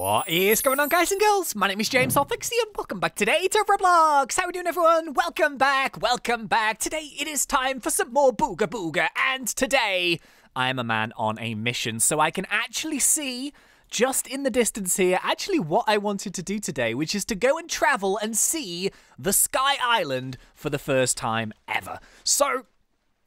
What is going on, guys and girls? My name is James Alfixie, and welcome back today to Roblox. How are we doing, everyone? Welcome back, welcome back. Today it is time for some more Booga Booga, and today I am a man on a mission, so I can actually see just in the distance here actually what I wanted to do today, which is to go and travel and see the Sky Island for the first time ever. So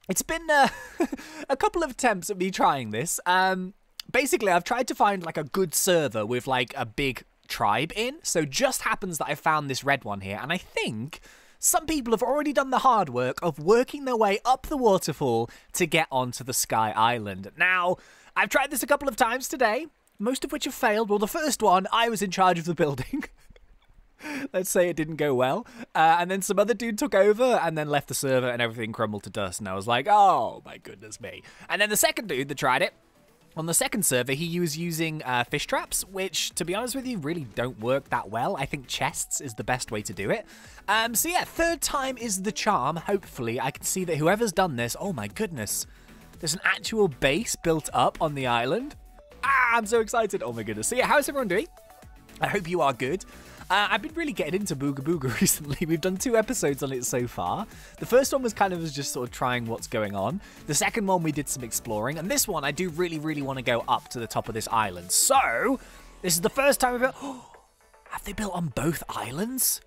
it's been uh, a couple of attempts at me trying this. Um, basically, I've tried to find like a good server with like a big tribe in. So just happens that I found this red one here, and I think some people have already done the hard work of working their way up the waterfall to get onto the Sky Island. Now, I've tried this a couple of times today, most of which have failed. Well, the first one, I was in charge of the building. Let's say it didn't go well. Uh, and then some other dude took over and then left the server and everything crumbled to dust. And I was like, oh my goodness me. And then the second dude that tried it, on the second server, he was using uh, fish traps, which, to be honest with you, really don't work that well. I think chests is the best way to do it. Um, so yeah, third time is the charm. Hopefully, I can see that whoever's done this, oh my goodness, there's an actual base built up on the island. Ah, I'm so excited. Oh my goodness. So yeah, how's everyone doing? I hope you are good. Uh, I've been really getting into Booga Booga recently. We've done two episodes on it so far. The first one was kind of just sort of trying what's going on. The second one, we did some exploring. And this one, I do really, really want to go up to the top of this island. So, this is the first time we've... Oh, have they built on both islands?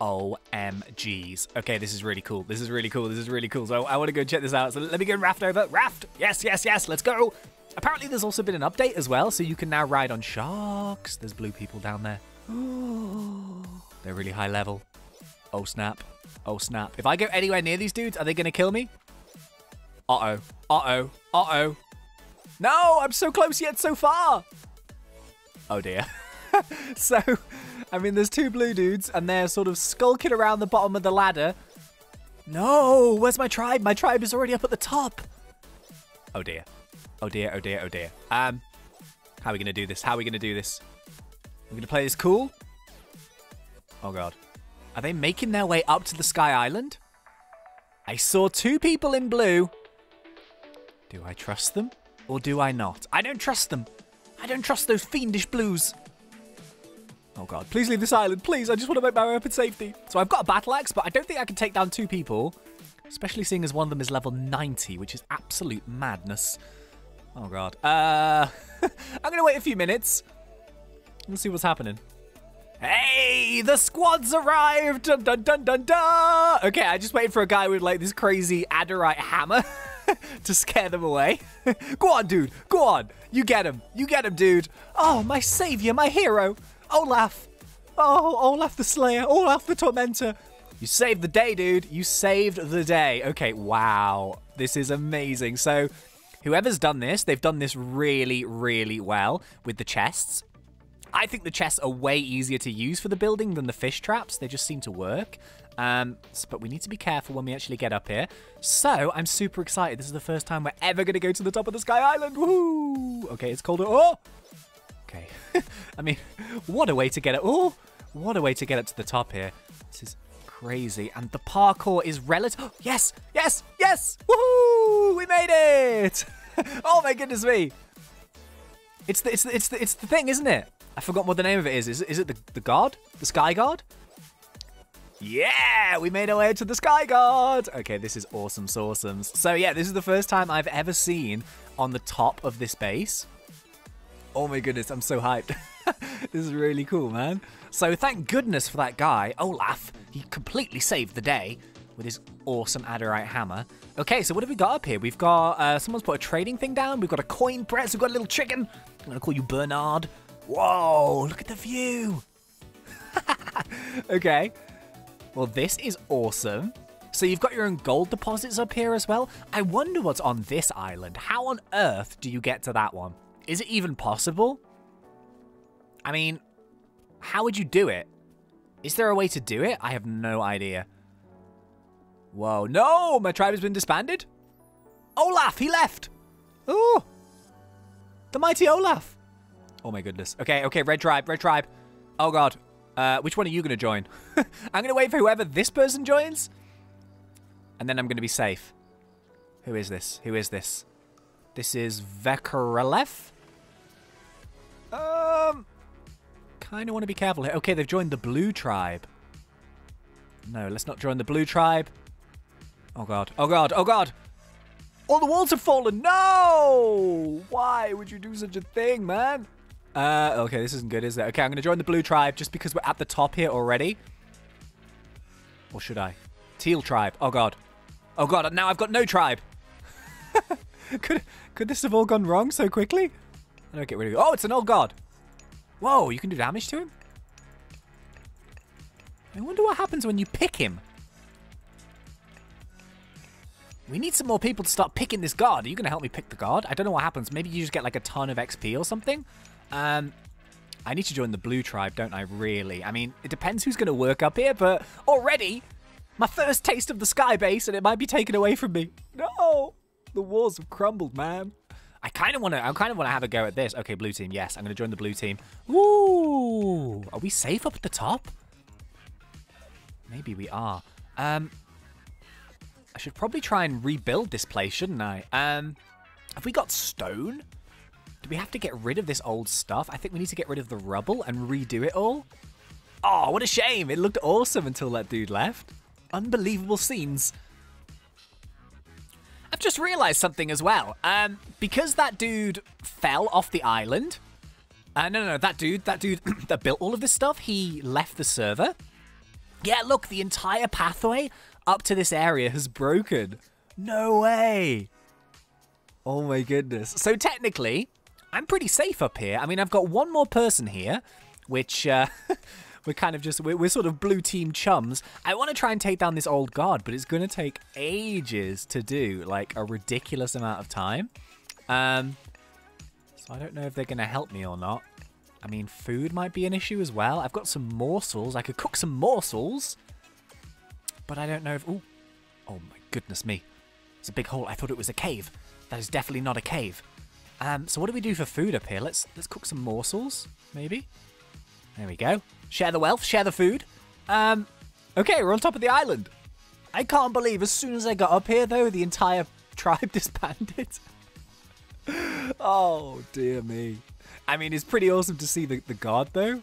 OMGs. Okay, this is really cool. This is really cool. This is really cool. So I want to go check this out. So let me go raft over. Raft! Yes, yes, yes. Let's go. Apparently there's also been an update as well, so you can now ride on sharks. There's blue people down there. They're really high level. Oh, snap. Oh, snap. If I go anywhere near these dudes, are they going to kill me? Uh-oh. Uh-oh. Uh-oh. No, I'm so close yet so far. Oh, dear. so, I mean, there's two blue dudes, and they're sort of skulking around the bottom of the ladder. No, where's my tribe? My tribe is already up at the top. Oh, dear. Oh, dear. Oh, dear. Oh, dear. Um, how are we going to do this? How are we going to do this? We're going to play this cool. Oh, God. Are they making their way up to the Sky Island? I saw two people in blue. Do I trust them or do I not? I don't trust them. I don't trust those fiendish blues. Oh, God. Please leave this island. Please. I just want to make my way up in safety. So I've got a battle axe, but I don't think I can take down two people. Especially seeing as one of them is level 90, which is absolute madness. Oh, God. Uh, I'm going to wait a few minutes. Let's see what's happening. Hey, the squad's arrived! Dun dun dun dun dun! Okay, I just waited for a guy with like this crazy Adurite hammer to scare them away. go on, dude. Go on. You get him. You get him, dude. Oh, my savior, my hero. Olaf. Oh, Olaf the Slayer. Olaf the Tormentor. You saved the day, dude. You saved the day. Okay, wow. This is amazing. So, whoever's done this, they've done this really, really well with the chests. I think the chests are way easier to use for the building than the fish traps. They just seem to work. Um, but we need to be careful when we actually get up here. So, I'm super excited. This is the first time we're ever going to go to the top of the Sky Island. Woo! Okay, it's called... Oh! Okay. I mean, what a way to get it. Oh! What a way to get up to the top here. This is crazy. And the parkour is relative... yes! Yes! Yes! Woohoo! We made it! oh my goodness me! It's the, it's the, it's the, it's the thing, isn't it? I forgot what the name of it is. Is, is it the, the guard? The sky guard? Yeah, we made our way to the Sky Guard. Okay, this is awesome sauceums. So yeah, this is the first time I've ever seen on the top of this base. Oh my goodness, I'm so hyped. this is really cool, man. So thank goodness for that guy, Olaf. He completely saved the day with his awesome Adurite hammer. Okay, so what have we got up here? We've got, uh, someone's put a trading thing down. We've got a coin press. We've got a little chicken. I'm going to call you Bernard. Whoa, look at the view. okay. Well, this is awesome. So you've got your own gold deposits up here as well. I wonder what's on this island. How on earth do you get to that one? Is it even possible? I mean, how would you do it? Is there a way to do it? I have no idea. Whoa, no! My tribe has been disbanded? Olaf, he left! Oh! The mighty Olaf! Oh my goodness. Okay, okay, red tribe, red tribe. Oh god. Uh, which one are you going to join? I'm going to wait for whoever this person joins. And then I'm going to be safe. Who is this? Who is this? This is Vekarelev? Um, kind of want to be careful here. Okay, they've joined the blue tribe. No, let's not join the blue tribe. Oh god. Oh god. Oh god. All the walls have fallen. No! Why would you do such a thing, man? Uh, okay, this isn't good, is it? Okay, I'm going to join the blue tribe just because we're at the top here already. Or should I? Teal tribe. Oh god. Oh god, now I've got no tribe. could could this have all gone wrong so quickly? I don't get rid of you. Oh, it's an old god. Whoa, you can do damage to him? I wonder what happens when you pick him. We need some more people to start picking this guard. Are you going to help me pick the guard? I don't know what happens. Maybe you just get like a ton of XP or something. Um, I need to join the blue tribe, don't I, really? I mean, it depends who's going to work up here, but already, my first taste of the sky base, and it might be taken away from me. No! The walls have crumbled, man. I kind of want to. I kind of want to have a go at this. Okay, blue team. Yes, I'm going to join the blue team. Ooh, are we safe up at the top? Maybe we are. Um, I should probably try and rebuild this place, shouldn't I? Um, have we got stone? Do we have to get rid of this old stuff? I think we need to get rid of the rubble and redo it all. Oh, what a shame. It looked awesome until that dude left. Unbelievable scenes. I've just realized something as well. Um, because that dude fell off the island. Uh, no, no, no, that dude, that dude that built all of this stuff, he left the server. Yeah, look, the entire pathway up to this area has broken. No way. Oh my goodness. So technically, I'm pretty safe up here. I mean, I've got one more person here, which uh, we're kind of just, we're, we're, sort of blue team chums. I want to try and take down this old guard, but it's going to take ages to do, like a ridiculous amount of time. Um, so I don't know if they're going to help me or not. I mean, food might be an issue as well. I've got some morsels. I could cook some morsels. But I don't know if... Ooh. Oh, my goodness me. It's a big hole. I thought it was a cave. That is definitely not a cave. Um, so what do we do for food up here? Let's let's cook some morsels, maybe. There we go. Share the wealth, share the food. Um, okay, we're on top of the island. I can't believe as soon as I got up here, though, the entire tribe disbanded. oh, dear me. I mean, it's pretty awesome to see the, the guard, though.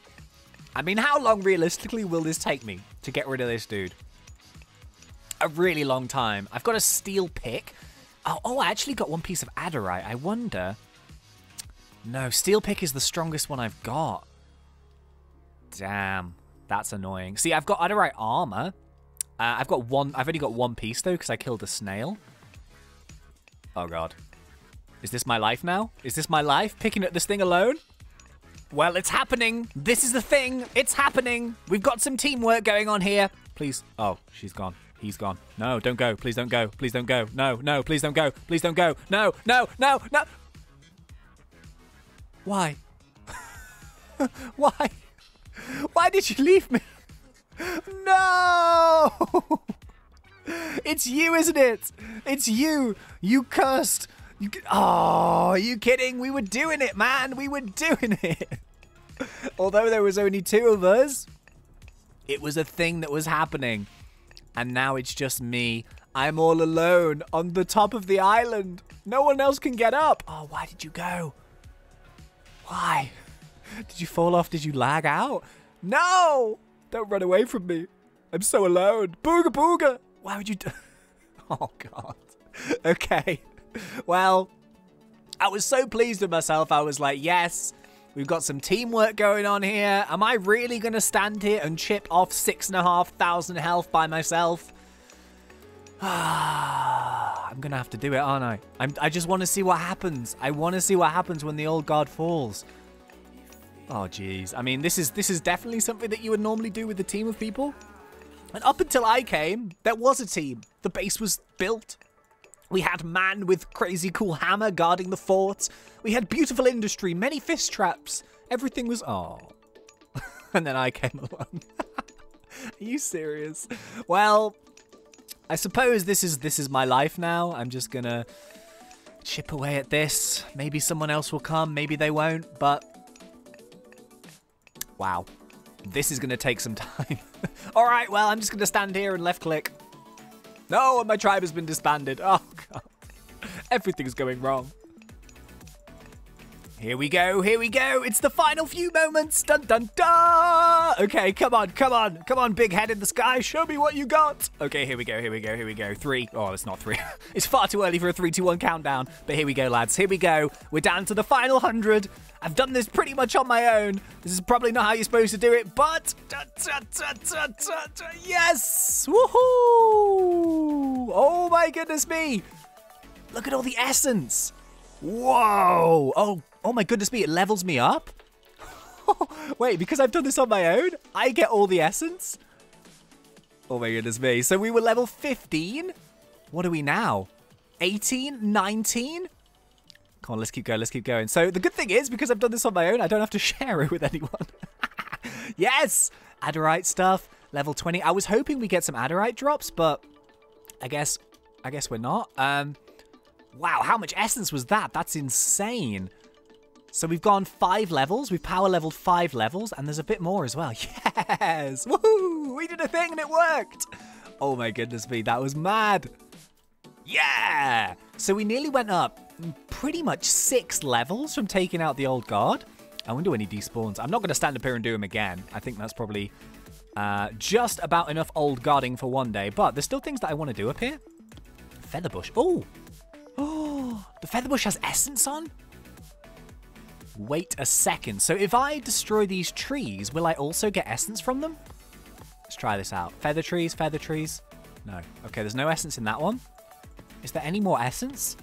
I mean, how long realistically will this take me to get rid of this dude? A really long time. I've got a steel pick. Oh, oh, I actually got one piece of Adurite. I wonder... No, steel pick is the strongest one I've got. Damn. That's annoying. See, I've got Adurite armor. Uh, I've got one... I've only got one piece, though, because I killed a snail. Oh, God. Is this my life now? Is this my life, picking at this thing alone? Well, it's happening. This is the thing. It's happening. We've got some teamwork going on here. Please. Oh, she's gone. He's gone. No, don't go. Please don't go. Please don't go. No, no, please don't go. Please don't go. No, no, no, no. Why? Why? Why did you leave me? No! It's you, isn't it? It's you. You cursed. You, oh, are you kidding? We were doing it, man. We were doing it. Although there was only two of us, it was a thing that was happening. And now it's just me. I'm all alone on the top of the island. No one else can get up. Oh, why did you go? Why? Did you fall off? Did you lag out? No! Don't run away from me. I'm so alone. Booga booga. Why would you do... Oh, God. Okay. well, I was so pleased with myself. I was like, yes, we've got some teamwork going on here. Am I really going to stand here and chip off six and a half thousand health by myself? I'm going to have to do it, aren't I? I'm, I just want to see what happens. I want to see what happens when the old guard falls. Oh, jeez. I mean, this is this is definitely something that you would normally do with a team of people. And up until I came, there was a team. The base was built. We had man with crazy cool hammer guarding the fort. We had beautiful industry, many fish traps. Everything was oh. and then I came along. Are you serious? Well, I suppose this is this is my life now. I'm just gonna chip away at this. Maybe someone else will come, maybe they won't, but wow. This is gonna take some time. All right, well, I'm just gonna stand here and left click. No, my tribe has been disbanded. Oh, God. Everything's going wrong. Here we go, here we go. It's the final few moments. Dun dun dun. Okay, come on, come on, come on, big head in the sky. Show me what you got. Okay, here we go, here we go, here we go. Three. Oh, it's not three. it's far too early for a three, two, one countdown. But here we go, lads. Here we go. We're down to the final hundred. I've done this pretty much on my own. This is probably not how you're supposed to do it, but yes! Woohoo! Oh my goodness me! Look at all the essence. Whoa! Oh, oh my goodness me! It levels me up. Wait, because I've done this on my own, I get all the essence. Oh my goodness me! So we were level 15. What are we now? 18, 19. Come on, let's keep going, let's keep going. So the good thing is, because I've done this on my own, I don't have to share it with anyone. yes! Adurite stuff, level 20. I was hoping we get some Adurite drops, but I guess, I guess we're not. Um, wow, how much essence was that? That's insane. So we've gone five levels. We've power leveled five levels, and there's a bit more as well. Yes! Woohoo! We did a thing and it worked! Oh my goodness me, that was mad. Yeah! So we nearly went up pretty much six levels from taking out the old guard. I wonder when he despawns. I'm not going to stand up here and do him again. I think that's probably uh, just about enough old guarding for one day. But there's still things that I want to do up here. Featherbush. Oh! Oh! The Featherbush has essence on? Wait a second. So if I destroy these trees, will I also get essence from them? Let's try this out. Feather trees, feather trees. No. Okay, there's no essence in that one. Is there any more essence?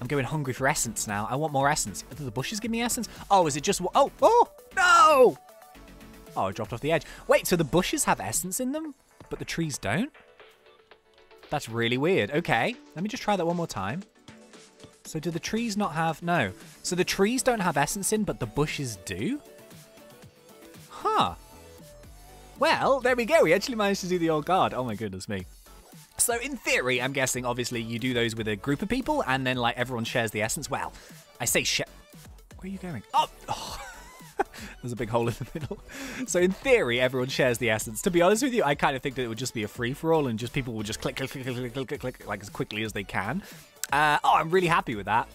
I'm going hungry for essence now. I want more essence. Do the bushes give me essence? Oh, is it just... Oh, oh, no! Oh, I dropped off the edge. Wait, so the bushes have essence in them, but the trees don't? That's really weird. Okay, let me just try that one more time. So do the trees not have... No. So the trees don't have essence in, but the bushes do? Huh. Well, there we go. We actually managed to do the old guard. Oh my goodness me. So in theory, I'm guessing, obviously, you do those with a group of people, and then, like, everyone shares the essence. Well, I say share... Where are you going? Oh! oh. There's a big hole in the middle. So in theory, everyone shares the essence. To be honest with you, I kind of think that it would just be a free-for-all, and just people will just click, click, click, click, click, click, click, like, as quickly as they can. Uh, oh, I'm really happy with that.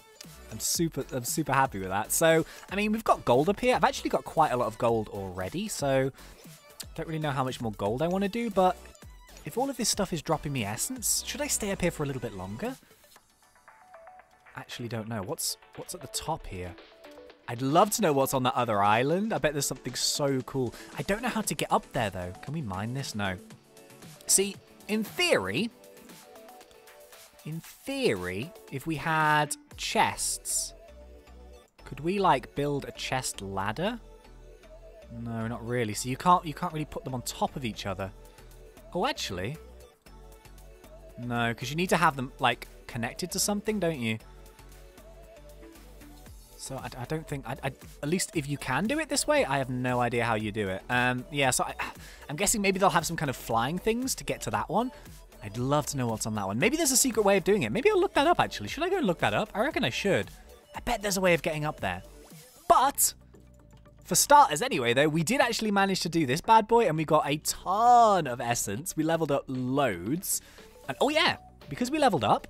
I'm super, I'm super happy with that. So, I mean, we've got gold up here. I've actually got quite a lot of gold already, so don't really know how much more gold I want to do, but if all of this stuff is dropping me essence, should I stay up here for a little bit longer? Actually don't know. What's what's at the top here? I'd love to know what's on that other island. I bet there's something so cool. I don't know how to get up there, though. Can we mine this? No. See, in theory, in theory, if we had chests, could we, like, build a chest ladder? No, not really. So you can't you can't really put them on top of each other. Oh, actually. No, because you need to have them, like, connected to something, don't you? So I, I don't think, I, I, at least if you can do it this way, I have no idea how you do it. Um, yeah, so I, I'm guessing maybe they'll have some kind of flying things to get to that one. I'd love to know what's on that one. Maybe there's a secret way of doing it. Maybe I'll look that up, actually. Should I go and look that up? I reckon I should. I bet there's a way of getting up there. But for starters, anyway, though, we did actually manage to do this bad boy, and we got a ton of essence. We leveled up loads. And, oh, yeah, because we leveled up...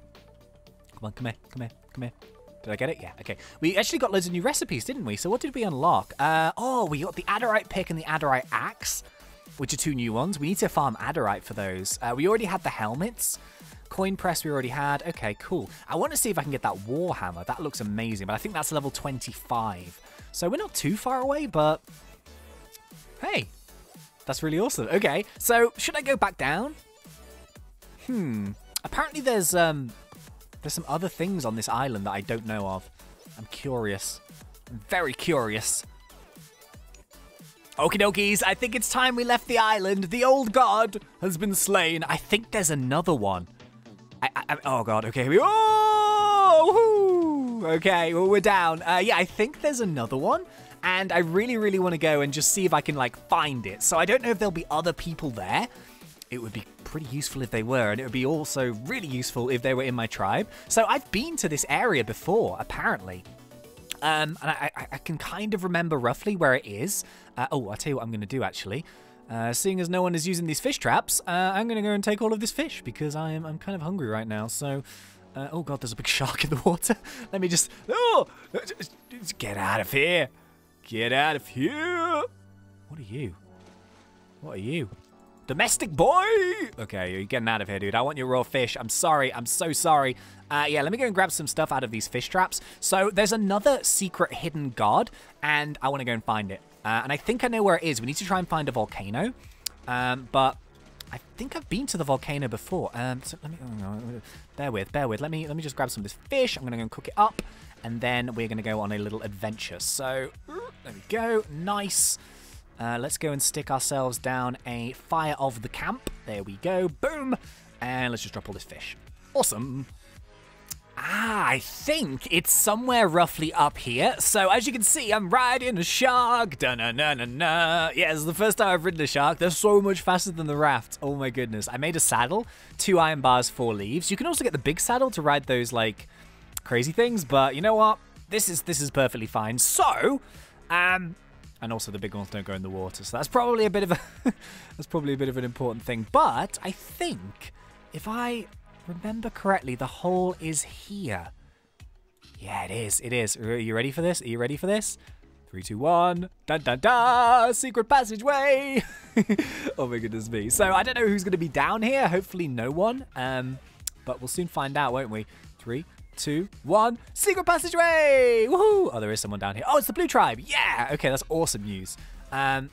Come on, come here, come here, come here. Did I get it? Yeah, okay. We actually got loads of new recipes, didn't we? So what did we unlock? Uh, oh, we got the Adurite pick and the Adurite axe, which are two new ones. We need to farm Adurite for those. Uh, we already had the helmets. Coin press we already had. Okay, cool. I want to see if I can get that Warhammer. That looks amazing, but I think that's level 25. So we're not too far away, but hey, that's really awesome. Okay, so should I go back down? Hmm. Apparently there's um there's some other things on this island that I don't know of. I'm curious. I'm very curious. Okie dokies, I think it's time we left the island. The old god has been slain. I think there's another one. I, I, oh god, okay, here we Oh! Okay, well, we're down. Uh, yeah, I think there's another one. And I really, really want to go and just see if I can, like, find it. So I don't know if there'll be other people there. It would be pretty useful if they were, and it would be also really useful if they were in my tribe. So I've been to this area before, apparently. Um, and I, I, I, can kind of remember roughly where it is. Uh, oh, I'll tell you what I'm going to do, actually. Uh, seeing as no one is using these fish traps, uh, I'm going to go and take all of this fish because I am I'm kind of hungry right now. So Uh, oh god, there's a big shark in the water. Let me just... Oh! Just get out of here. Get out of here. What are you? What are you? Domestic boy! Okay, you're getting out of here, dude. I want your raw fish. I'm sorry. I'm so sorry. Uh, yeah, let me go and grab some stuff out of these fish traps. So there's another secret hidden god, and I want to go and find it. Uh, and I think I know where it is. We need to try and find a volcano. Um, but I think I've been to the volcano before. Um, so let me oh, bear with, bear with. Let me let me just grab some of this fish. I'm gonna go and cook it up, and then we're gonna go on a little adventure. So there we go. Nice. Uh, let's go and stick ourselves down a fire of the camp. There we go. Boom. And let's just drop all this fish. Awesome. Ah, I think it's somewhere roughly up here. So as you can see, I'm riding a shark. Da na na na na. Yeah, it's the first time I've ridden a shark. They're so much faster than the raft. Oh my goodness. I made a saddle, two iron bars, four leaves. You can also get the big saddle to ride those like crazy things, but you know what? This is this is perfectly fine. So, um, and also the big ones don't go in the water. So that's probably a bit of a that's probably a bit of an important thing. But I think if I remember correctly, the hole is here. Yeah, it is. It is. Are you ready for this? Are you ready for this? Three, two, one. Dun dun dun! Secret passageway! oh my goodness me. So I don't know who's going to be down here. Hopefully no one. Um, but we'll soon find out, won't we? Three, two, one. Secret passageway! Woohoo! Oh, there is someone down here. Oh, it's the blue tribe. Yeah! Okay, that's awesome news. Um,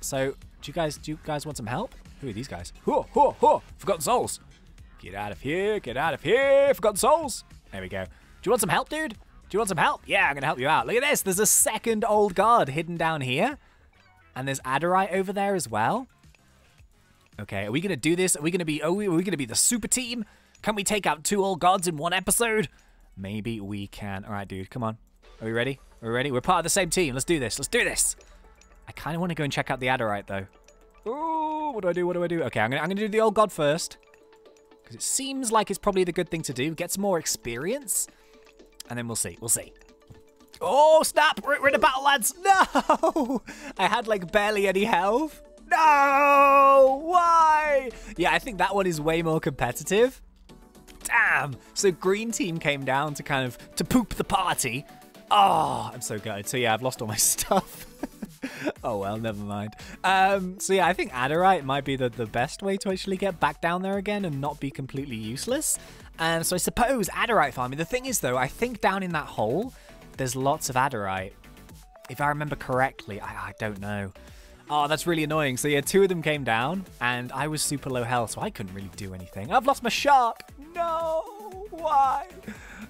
so do you guys do you guys want some help? Who are these guys? Whoa, whoa, whoa! Forgotten souls. Get out of here, get out of here, forgotten souls. There we go. Do you want some help, dude? Do you want some help? Yeah, I'm gonna help you out. Look at this, there's a second old guard hidden down here. And there's Adurite over there as well. Okay, are we gonna do this? Are we gonna be, oh, are we gonna be the super team? Can we take out two old gods in one episode? Maybe we can. All right, dude, come on. Are we ready? Are we ready? We're part of the same team. Let's do this. Let's do this. I kind of want to go and check out the Adurite, though. Oh, what do I do? What do I do? Okay, I'm I'm gonna do the old god first. Because it seems like it's probably the good thing to do. Get some more experience. And then we'll see. We'll see. Oh, snap! We're, we're in a battle, lads! No! I had, like, barely any health. No! Why? Yeah, I think that one is way more competitive. Damn! So green team came down to kind of, to poop the party. Oh, I'm so gutted. So yeah, I've lost all my stuff. oh well, never mind. Um, so yeah, I think Adurite might be the, the best way to actually get back down there again and not be completely useless. And so I suppose Adurite farming. The thing is though, I think down in that hole, there's lots of Adurite. If I remember correctly, I, I don't know. Oh, that's really annoying. So yeah, two of them came down and I was super low health, so I couldn't really do anything. I've lost my shark. No, why?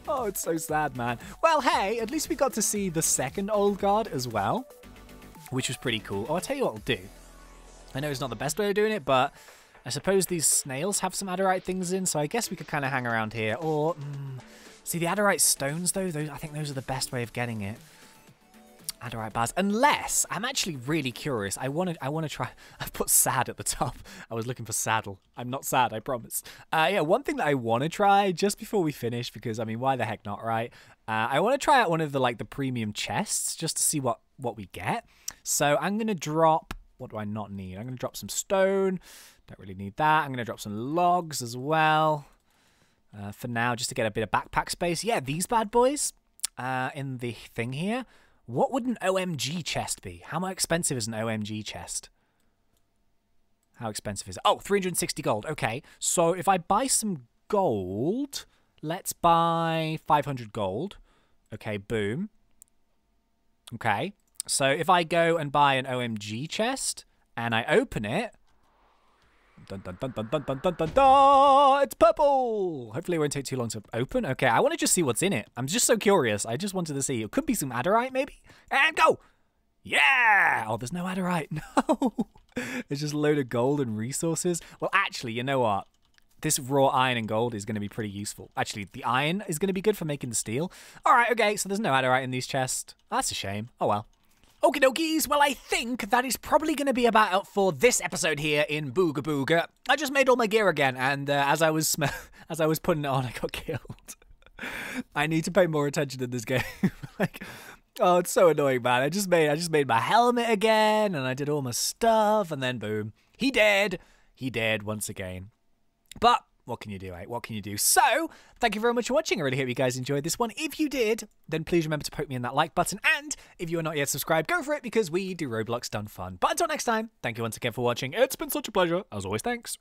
Oh, it's so sad, man. Well, hey, at least we got to see the second old guard as well which was pretty cool. Oh, I'll tell you what I'll do. I know it's not the best way of doing it, but I suppose these snails have some Adurite things in, so I guess we could kind of hang around here. Or, mm, see, the Adurite stones, though, those, I think those are the best way of getting it. Adurite bars. Unless, I'm actually really curious. I want to I want to try. I've put sad at the top. I was looking for saddle. I'm not sad, I promise. Uh, yeah, one thing that I want to try just before we finish, because, I mean, why the heck not, right? Uh, I want to try out one of the, like, the premium chests just to see what, what we get. So I'm to drop, what do I not need? I'm to drop some stone. Don't really need that. I'm to drop some logs as well. Uh, for now, just to get a bit of backpack space. Yeah, these bad boys uh, in the thing here. What would an OMG chest be? How expensive is an OMG chest? How expensive is it? Oh, 360 gold. Okay, so if I buy some gold, let's buy 500 gold. Okay, boom. Okay, so if I go and buy an OMG chest and I open it, dun dun dun dun dun dun dun dun dun, it's purple. Hopefully it won't take too long to open. Okay, I want to just see what's in it. I'm just so curious. I just wanted to see. It could be some Adurite maybe. And go. Yeah. Oh, there's no Adurite. No. it's just a load of gold and resources. Well, actually, you know what? this raw iron and gold is going to be pretty useful. Actually, the iron is going to be good for making the steel. All right, okay, so there's no Adurite in these chests. That's a shame. Oh well. Okie dokies, well, I think that is probably going to be about it for this episode here in Booga Booga. I just made all my gear again, and uh, as I was as I was putting it on, I got killed. I need to pay more attention in this game. like, oh, it's so annoying, man. I just made I just made my helmet again, and I did all my stuff, and then boom, he dead. He dead once again. But what can you do, eh? What can you do? So, thank you very much for watching. I really hope you guys enjoyed this one. If you did, then please remember to poke me in that like button. And if you are not yet subscribed, go for it because we do Roblox done fun. But until next time, thank you once again for watching. It's been such a pleasure. As always, thanks.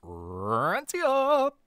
See ya.